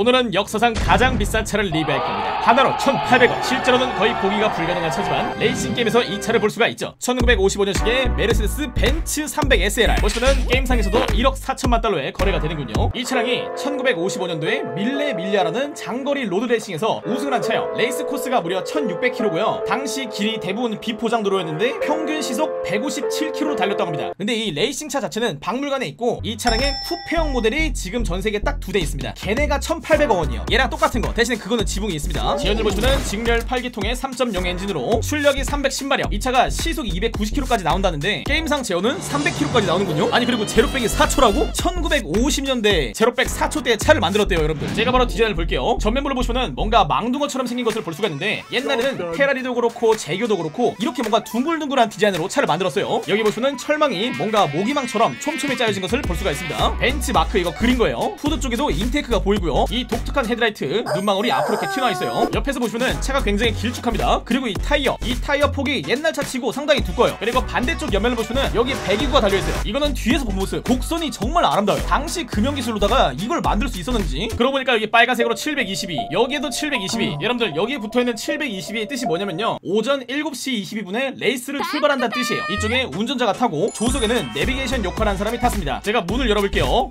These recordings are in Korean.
오늘은 역사상 가장 비싼 차를 리뷰할 겁니다. 한화로 1,800원. 실제로는 거의 보기가 불가능한 차지만 레이싱 게임에서 이 차를 볼 수가 있죠. 1955년식의 메르세데스 벤츠 300 SLR. 보시면은 게임상에서도 1억 4천만 달러에 거래가 되는군요. 이 차량이 1955년도에 밀레 밀리아라는 장거리 로드 레이싱에서 우승을 한 차예요. 레이스 코스가 무려 1,600km고요. 당시 길이 대부분 비포장 도로였는데 평균 시속 157km로 달렸다고 합니다. 근데 이 레이싱 차 자체는 박물관에 있고 이 차량의 쿠페형 모델이 지금 전 세계 딱 두 대 있습니다. 걔네가 1,800원이요. 얘랑 똑같은 거. 대신에 그거는 지붕이 있습니다. 제원을 보시면 직렬 8기통의 3.0 엔진으로 출력이 310마력. 이 차가 시속 290km까지 나온다는데 게임상 제원은 300km까지 나오는군요. 아니 그리고 제로백이 4초라고? 1950년대 제로백 4초대의 차를 만들었대요, 여러분들. 제가 바로 디자인을 볼게요. 전면부를 보시면은 뭔가 망둥어처럼 생긴 것을 볼 수가 있는데 옛날에는 페라리도 그렇고 재규어도 그렇고 이렇게 뭔가 둥글둥글한 디자인으로 차를 만들었어요. 여기 보시면 철망이 뭔가 모기망처럼 촘촘히 짜여진 것을 볼 수가 있습니다. 벤츠 마크 이거 그린 거예요. 후드 쪽에도 intake가 보이고요. 이 독특한 헤드라이트 눈망울이 앞으로 이렇게 튀어나와 있어요. 옆에서 보시면은 차가 굉장히 길쭉합니다. 그리고 이 타이어, 이 타이어 폭이 옛날 차 치고 상당히 두꺼워요. 그리고 반대쪽 옆면을 보시면은 여기 배기구가 달려 있어요. 이거는 뒤에서 본 모습. 곡선이 정말 아름다워요. 당시 금형 기술로다가 이걸 만들 수 있었는지. 그러고 보니까 여기 빨간색으로 722, 여기에도 722. 여러분들 여기에 붙어 있는 722의 뜻이 뭐냐면요. 오전 7시 22분에 레이스를 출발한다는 뜻이에요. 이쪽에 운전자가 타고 조수석에는 내비게이션 역할을 한 사람이 탔습니다. 제가 문을 열어볼게요.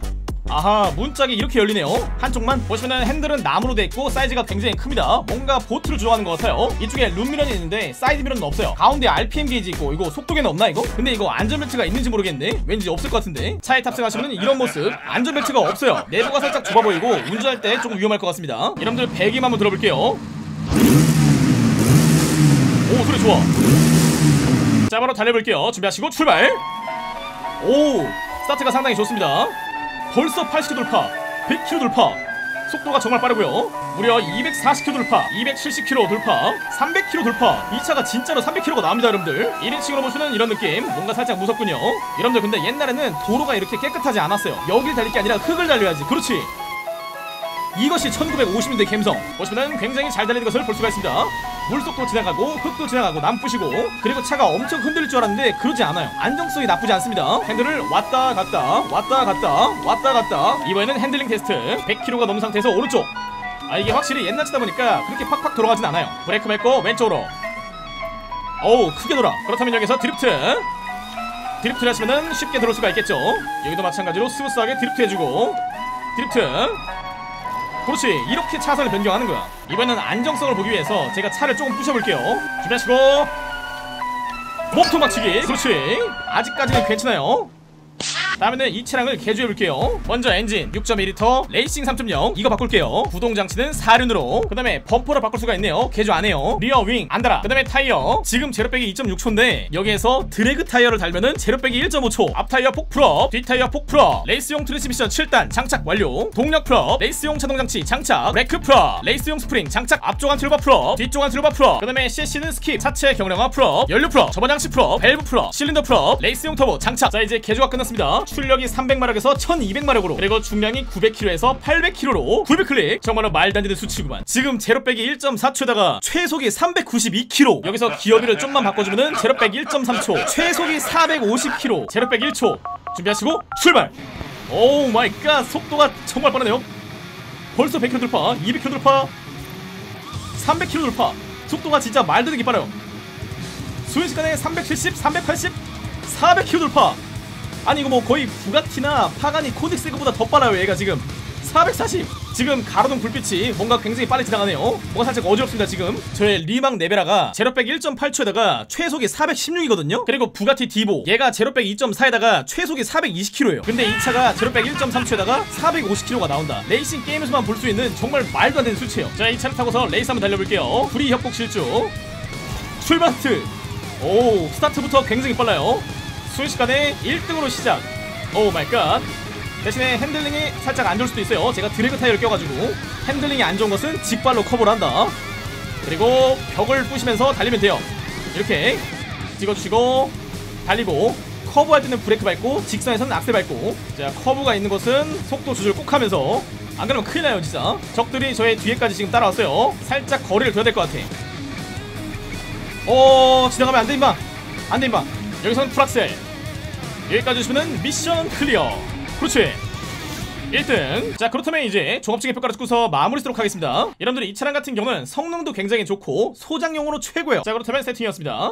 아하 문짝이 이렇게 열리네요. 안쪽을 보시면 핸들은 나무로 돼 있고 사이즈가 굉장히 큽니다. 뭔가 보트를 조종하는 것 같아요. 이쪽에 룸미러는 있는데 사이드 미러는 없어요. 가운데 RPM 게이지 있고 이거 속도계는 없나 이거? 근데 이거 안전벨트가 있는지 모르겠네. 왠지 없을 것 같은데. 차에 탑승하시면 이런 모습. 안전벨트가 없어요. 내부가 살짝 좁아 보이고 운전할 때 조금 위험할 것 같습니다. 여러분들 배기음 한번 들어볼게요. 오 소리 좋아. 자 바로 달려볼게요. 준비하시고 출발. 오 스타트가 상당히 좋습니다 벌써 80km 돌파 100km 돌파. 속도가 정말 빠르고요. 무려 240km 돌파 270km 돌파 300km 돌파. 이 차가 진짜로 300km가 나옵니다 여러분들. 1인칭으로 보시면 이런 느낌. 뭔가 살짝 무섭군요. 여러분들 근데 옛날에는 도로가 이렇게 깨끗하지 않았어요. 여길 달릴 게 아니라 흙을 달려야지. 그렇지. 이것이 1950년대 감성. 보시면 굉장히 잘 달리는 것을 볼 수가 있습니다 물속도 지나가고 흙도 지나가고 담 부시고 그리고 차가 엄청 흔들릴 줄 알았는데 그러지 않아요. 안정성이 나쁘지 않습니다. 핸들을 왔다 갔다 왔다 갔다 왔다 갔다. 이번에는 핸들링 테스트. 100km가 넘은 상태에서 오른쪽. 아 이게 확실히 옛날 차다 보니까 그렇게 팍팍 돌아가진 않아요. 브레이크 밟고 왼쪽으로. 어우 크게 돌아. 그렇다면 여기서 드리프트. 드리프트를 하시면 쉽게 들어올 수가 있겠죠. 여기도 마찬가지로 스무스하게 드리프트 해주고. 드리프트 그렇지. 이렇게 차선을 변경하는 거야. 이번에는 안정성을 보기 위해서 제가 차를 조금 부셔볼게요. 준비하시고. 몸통 박치기. 그렇지. 아직까지는 괜찮아요 다음에는 이 차량을 개조해볼게요. 먼저 엔진 6.2L 레이싱 3.0 이거 바꿀게요. 구동장치는 4륜으로. 그 다음에 범퍼를 바꿀 수가 있네요. 개조 안해요. rear wing 안 달아. 그 다음에 타이어. 지금 제로백이 2.6초인데 여기에서 드래그 타이어를 달면은 제로백이 1.5초. 앞 타이어 폭 full up 뒤 타이어 폭 full up. 레이스용 트랜스미션 7단 장착 완료. 동력 full up 레이스용 차동장치 장착. 브레이크 full up 레이스용 스프링 장착. 앞쪽 anti-roll bar full up 뒤쪽 anti-roll bar full up. 그 다음에 CC는 skip 차체 경량화 full up. 연료 풀업 저번장치 풀업 밸브 풀업 실린더 풀업 레이스용 터보 장착. 자 이제 개조가 끝났습니다 출력이 300마력에서 1200마력으로 그리고 중량이 900kg에서 800kg로 900클릭. 정말로 말도 안 되는 수치구만. 지금 제로백이 1.4초에다가 최속이 392kg 여기서 기어비를 좀만 바꿔주면은 제로백 1.3초 최속이 450kg 제로백 1초. 준비하시고 출발! oh my god 속도가 정말 빠르네요. 벌써 100km 돌파 200km 돌파 300km 돌파. 속도가 진짜 말도 되게 빠르요. 순식간에 370, 380, 400km 돌파 아니 이거 뭐 거의 부가티나 파가니 코닉세그보다 더 빨라요 얘가 지금. 440 지금 가로등 불빛이 뭔가 굉장히 빨리 지나가네요. 뭔가 살짝 어지럽습니다 지금. 저의 리막 네베라가 제로백 1.8초에다가 최속이 416이거든요? 그리고 부가티 디보. 얘가 제로백 2.4에다가 최속이 420km예요. 근데 이 차가 제로백 1.3초에다가 450km가 나온다. 레이싱 게임에서만 볼 수 있는 정말 말도 안 되는 수치예요. 자 이 차를 타고서 레이스 한번 달려볼게요. 불이 협곡 질주. 출발 스트. 오 스타트부터 굉장히 빨라요 순식간에 1등으로 시작. oh my god 대신에 핸들링이 살짝 안 좋을 수도 있어요. 제가 드래그 타이어를 껴가지고 핸들링이 안 좋은 것은 직발로 커버를 한다. 그리고 벽을 부시면서 달리면 돼요. 이렇게 찍어주시고 달리고 커브할 때는 브레이크 밟고 직선에서는 악셀 밟고. 자 커브가 있는 것은 속도 조절 꼭 하면서. 안 그러면 큰일 나요 진짜. 적들이 저의 뒤에까지 지금 따라왔어요. 살짝 거리를 둬야 될 것 같아. 어 지나가면 안돼 임마. 안돼 임마. 여기서는 풀악셀 여기까지 주시면 미션 클리어. 그렇지. 1등. 자 그렇다면 이제 종합적인 평가를 듣고서 마무리 쓰도록 하겠습니다. 여러분들 이 차량 같은 경우는 성능도 굉장히 좋고 소장용으로 최고예요. 자 그렇다면 세팅이었습니다